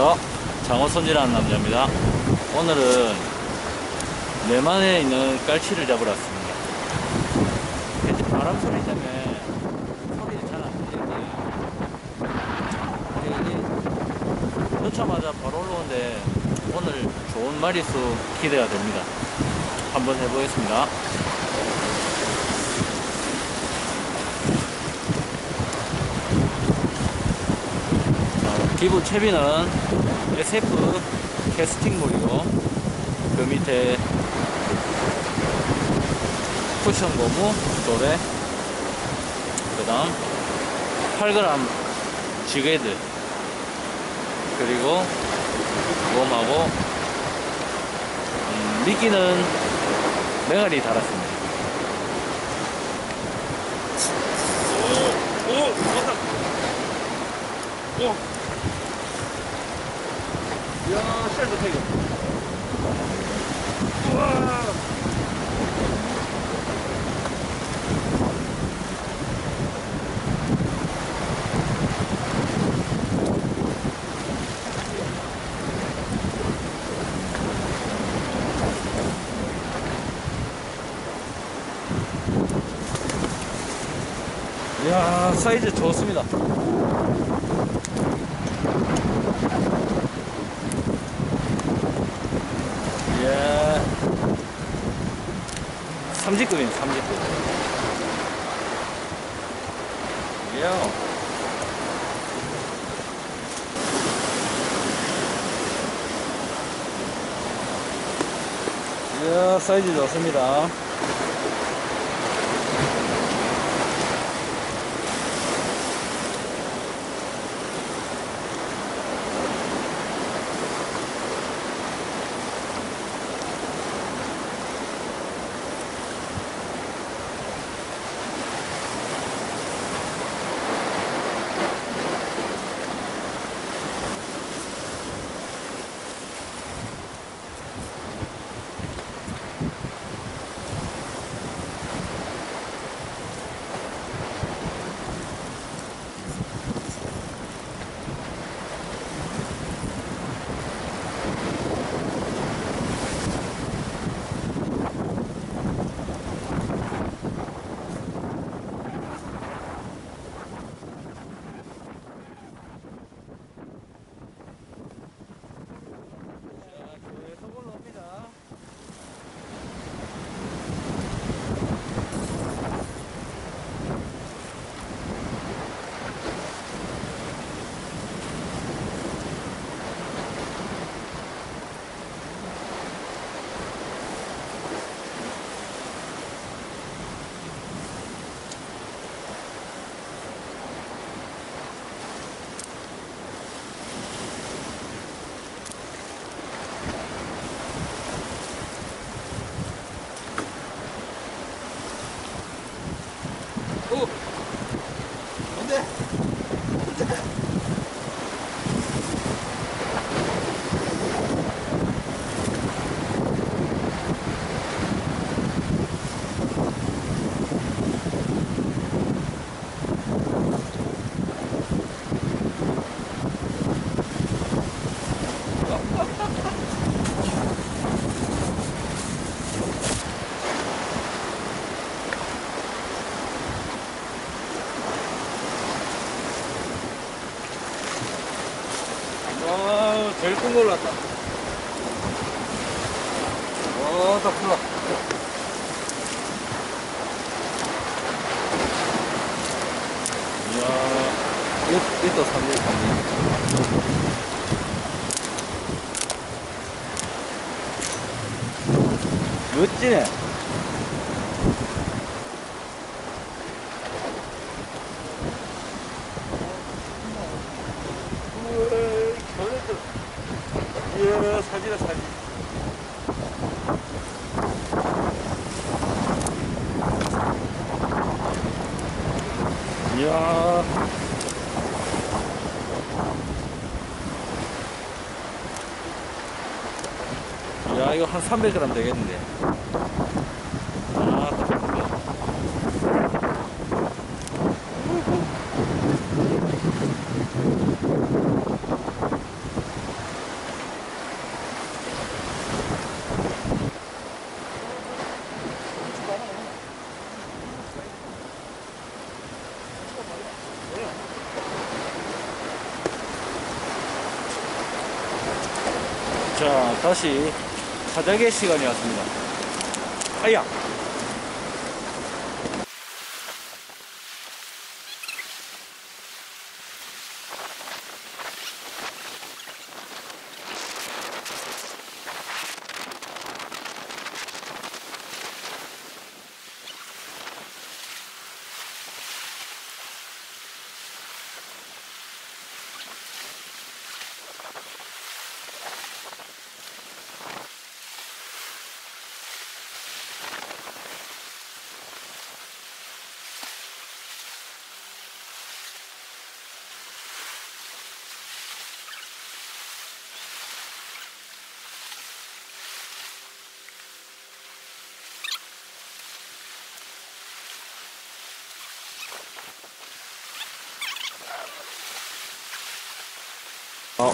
반갑습니다. 장어손이라는 남자입니다. 오늘은 내만에 있는 깔치를 잡으러 왔습니다. 이제 바람 소리 때문에 소리가 잘안 들리지. 이게 넣자마자 바로 올라오는데 오늘 좋은 마리수 기대가 됩니다. 한번 해보겠습니다. 기본 채비는 SF 캐스팅볼이고 그 밑에 쿠션 고무 도래 그 다음 8g 지게드 그리고 웜하고 음, 미끼는 메가리 달았습니다 오, 오, 맞다. 오. 이야, 실 좋다, 이거. 이야 사이즈 좋습니다 이야 삼지급이네 삼지급. 이야 이야 사이즈 좋습니다 제일 큰 걸로 왔다. 와, 다 풀어. 이야, 이, 이또 삼지, 삼지. 멋지네. 이거 한 300g 되겠는데. 아, 따뜻한데. 자 다시 사자개 시간이 왔습니다. 아야!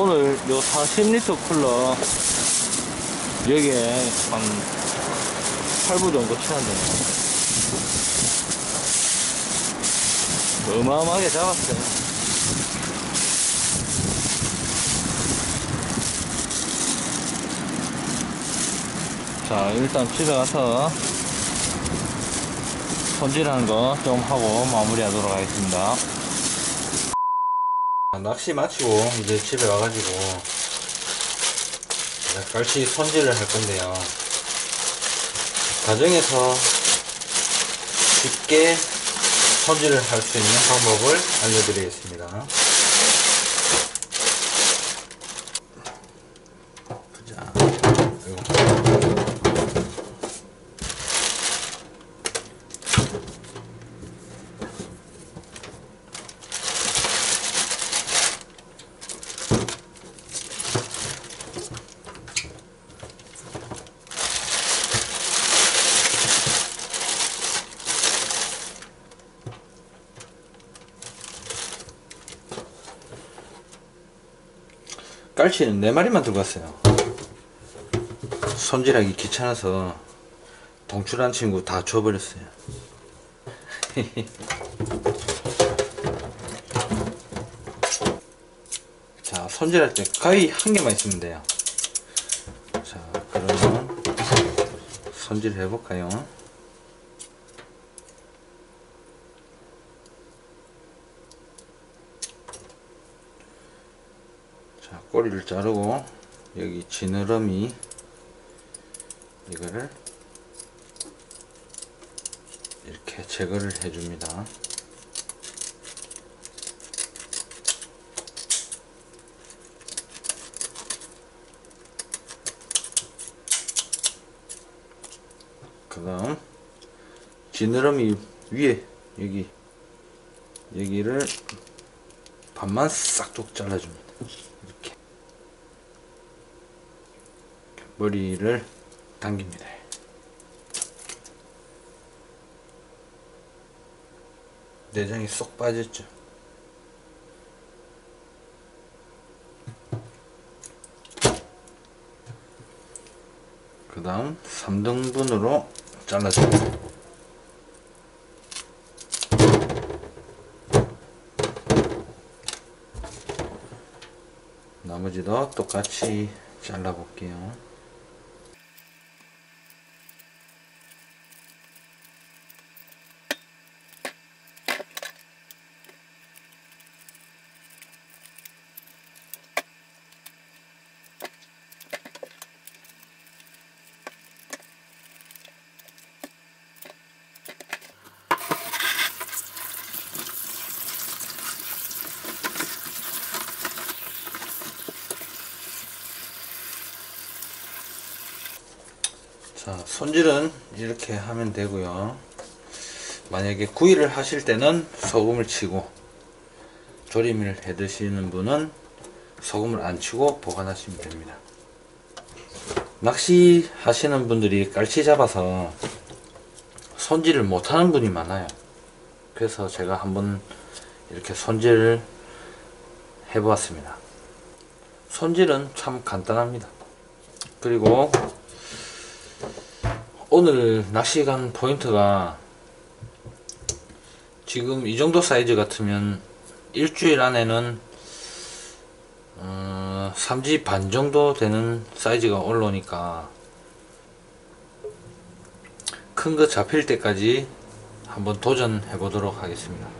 오늘 요 40리터 쿨러 여기에 한 8부 정도 치는데요. 어마어마하게 잡았어요. 자, 일단 집에 가서 손질하는 거 좀 하고 마무리하도록 하겠습니다. 아, 낚시 마치고 이제 집에 와가지고 갈치 손질을 할 건데요. 가정에서 쉽게 손질을 할 수 있는 방법을 알려드리겠습니다. 깔치는 네 마리만 들고 왔어요. 손질하기 귀찮아서 동출한 친구 다 줘버렸어요. 자, 손질할 때 가위 한 개만 있으면 돼요. 자, 그러면 손질 해볼까요? 자, 꼬리를 자르고 여기 지느러미 이거를 이렇게 제거를 해줍니다. 그 다음 지느러미 위에 여기 여기를 반만 싹둑 잘라줍니다. 이렇게 머리를 당깁니다. 내장이 쏙 빠졌죠. 그 다음 3등분으로 잘라줍니다. 나머지도 똑같이 잘라 볼게요. 자, 손질은 이렇게 하면 되고요. 만약에 구이를 하실 때는 소금을 치고 조림을 해 드시는 분은 소금을 안 치고 보관하시면 됩니다. 낚시 하시는 분들이 깔치 잡아서 손질을 못하는 분이 많아요. 그래서 제가 한번 이렇게 손질을 해보았습니다. 손질은 참 간단합니다. 그리고 오늘 낚시 간 포인트가 지금 이 정도 사이즈 같으면 일주일 안에는 어, 어, 3지 반 정도 되는 사이즈가 올라오니까 큰 거 잡힐 때까지 한번 도전해 보도록 하겠습니다.